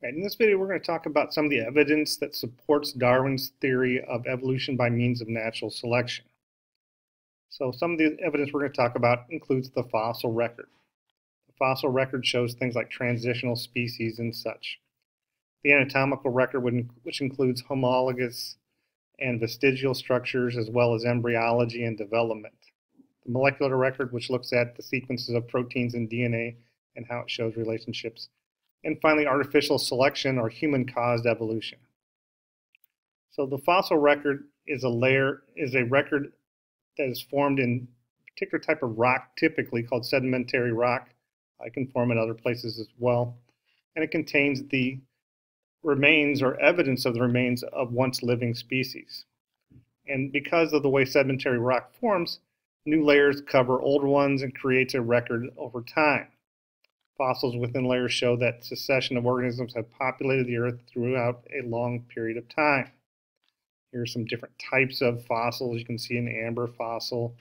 In this video, we're going to talk about some of the evidence that supports Darwin's theory of evolution by means of natural selection. So some of the evidence we're going to talk about includes the fossil record. The fossil record shows things like transitional species and such. The anatomical record, which includes homologous and vestigial structures, as well as embryology and development. The molecular record, which looks at the sequences of proteins and DNA and how it shows relationships and finally, artificial selection or human-caused evolution. So the fossil record is a layer is a record that is formed in a particular type of rock, typically called sedimentary rock. It can form in other places as well, and it contains the remains or evidence of the remains of once living species. And because of the way sedimentary rock forms, new layers cover older ones and creates a record over time. Fossils within layers show that succession of organisms have populated the Earth throughout a long period of time. Here are some different types of fossils. You can see an amber fossil,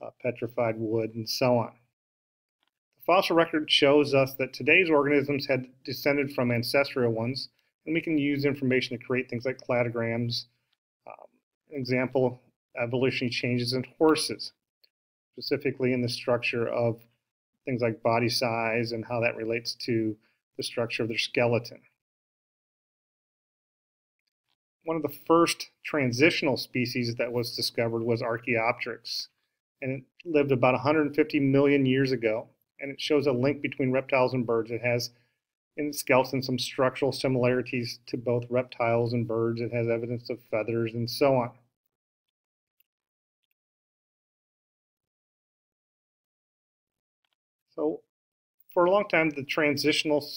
uh, petrified wood, and so on. The fossil record shows us that today's organisms had descended from ancestral ones, and we can use information to create things like cladograms. Um, example, evolutionary changes in horses, specifically in the structure of things like body size and how that relates to the structure of their skeleton. One of the first transitional species that was discovered was Archaeopteryx, and it lived about 150 million years ago. And it shows a link between reptiles and birds. It has in its skeleton some structural similarities to both reptiles and birds. It has evidence of feathers and so on. So for a long time, the transitional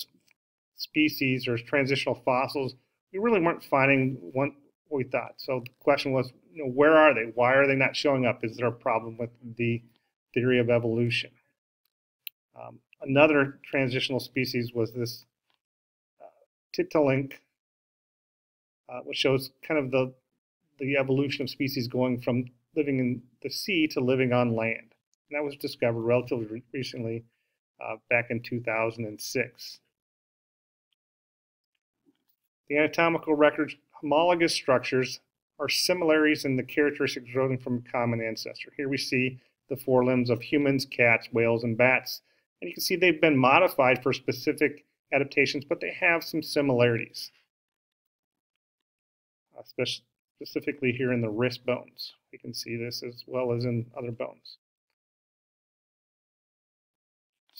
species or transitional fossils, we really weren't finding what we thought. So the question was, you know, where are they? Why are they not showing up? Is there a problem with the theory of evolution? Um, another transitional species was this uh, Tiktaalik, uh, which shows kind of the the evolution of species going from living in the sea to living on land. And that was discovered relatively re recently, uh, back in 2006. The anatomical records homologous structures are similarities in the characteristics resulting from a common ancestor. Here we see the forelimbs of humans, cats, whales, and bats. And you can see they've been modified for specific adaptations, but they have some similarities, uh, specifically here in the wrist bones. We can see this as well as in other bones.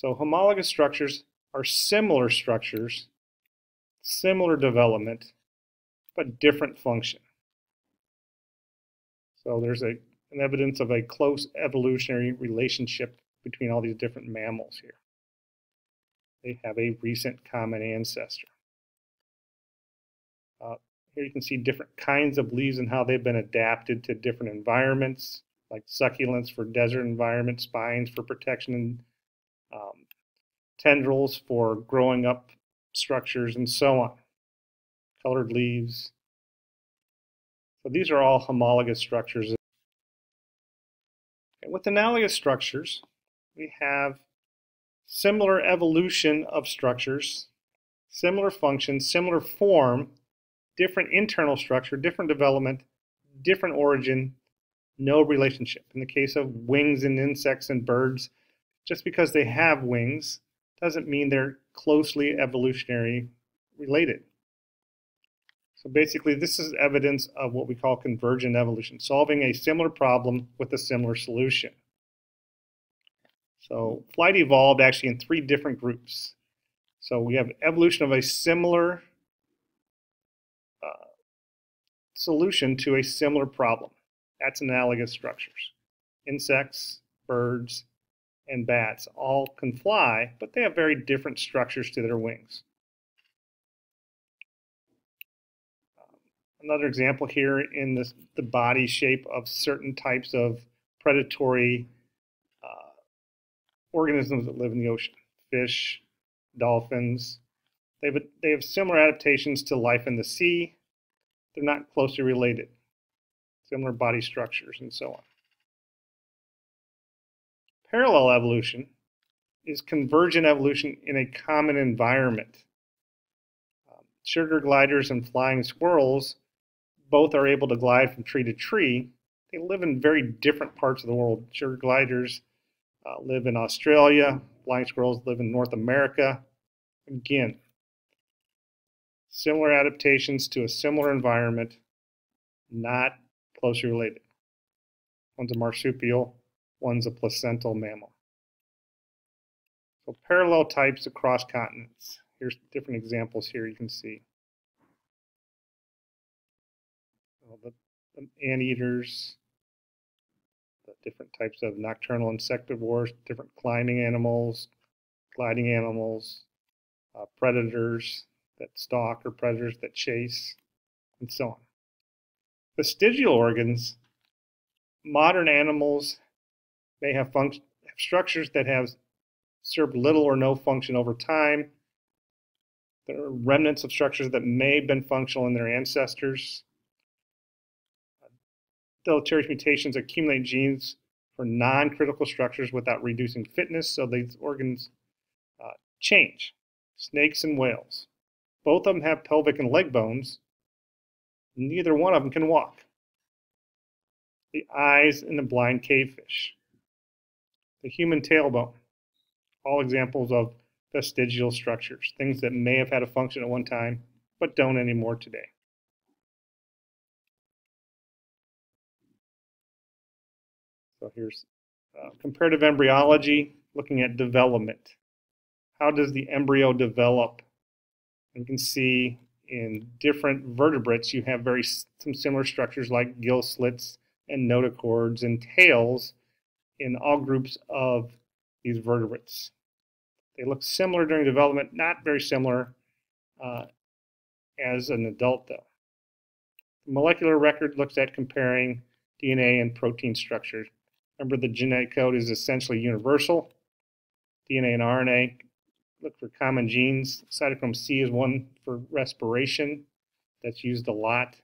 So homologous structures are similar structures, similar development, but different function. So there's a, an evidence of a close evolutionary relationship between all these different mammals here. They have a recent common ancestor. Uh, here you can see different kinds of leaves and how they've been adapted to different environments, like succulents for desert environments, spines for protection um, tendrils for growing up structures, and so on. Colored leaves. So these are all homologous structures. And with analogous structures, we have similar evolution of structures, similar function, similar form, different internal structure, different development, different origin, no relationship. In the case of wings in insects and birds, just because they have wings doesn't mean they're closely evolutionary related. So basically, this is evidence of what we call convergent evolution, solving a similar problem with a similar solution. So flight evolved actually in three different groups. So we have evolution of a similar uh, solution to a similar problem. That's analogous structures. Insects, birds, and bats all can fly, but they have very different structures to their wings. Um, another example here in this, the body shape of certain types of predatory uh, organisms that live in the ocean. Fish, dolphins. They have, they have similar adaptations to life in the sea. They're not closely related. Similar body structures and so on. Parallel evolution is convergent evolution in a common environment. Um, sugar gliders and flying squirrels both are able to glide from tree to tree, they live in very different parts of the world. Sugar gliders uh, live in Australia, flying squirrels live in North America. Again, similar adaptations to a similar environment, not closely related. One's a marsupial, one's a placental mammal. So parallel types across continents. Here's different examples here you can see. So the, the anteaters, the different types of nocturnal insectivores, different climbing animals, gliding animals, uh, predators that stalk or predators that chase, and so on. Vestigial organs, modern animals may have, have structures that have served little or no function over time. There are remnants of structures that may have been functional in their ancestors. Deleterious mutations accumulate genes for non-critical structures without reducing fitness, so these organs uh, change. Snakes and whales. Both of them have pelvic and leg bones. Neither one of them can walk. The eyes in the blind cavefish. The human tailbone all examples of vestigial structures, things that may have had a function at one time, but don't anymore today. So here's uh, comparative embryology, looking at development. How does the embryo develop? You can see in different vertebrates, you have very some similar structures like gill slits and notochords and tails in all groups of these vertebrates. They look similar during development, not very similar uh, as an adult though. The molecular record looks at comparing DNA and protein structures. Remember the genetic code is essentially universal. DNA and RNA look for common genes. Cytochrome C is one for respiration that's used a lot.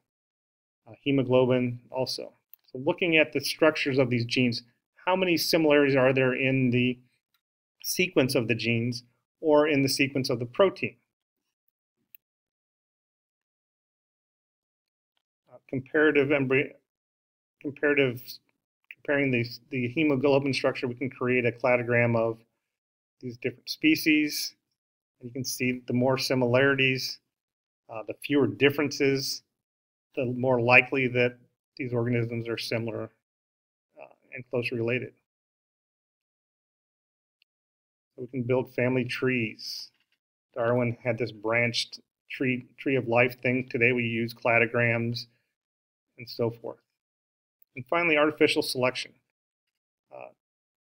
Uh, hemoglobin also. So looking at the structures of these genes, how many similarities are there in the sequence of the genes or in the sequence of the protein? Uh, comparative embryo, comparative, comparing the, the hemoglobin structure, we can create a cladogram of these different species. And you can see the more similarities, uh, the fewer differences, the more likely that these organisms are similar and closely related. So we can build family trees. Darwin had this branched tree tree of life thing. Today we use cladograms and so forth. And finally, artificial selection. Uh,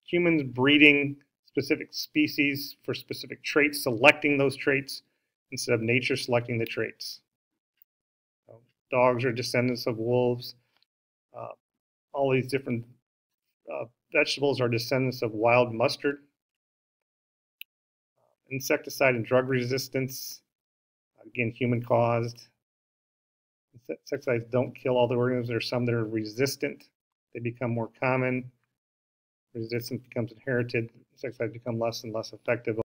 humans breeding specific species for specific traits, selecting those traits instead of nature selecting the traits. So dogs are descendants of wolves. Uh, all these different uh, vegetables are descendants of wild mustard insecticide and drug resistance, again, human caused. Insecticides don't kill all the organisms. There are some that are resistant. They become more common. Resistance becomes inherited. Insecticides become less and less effective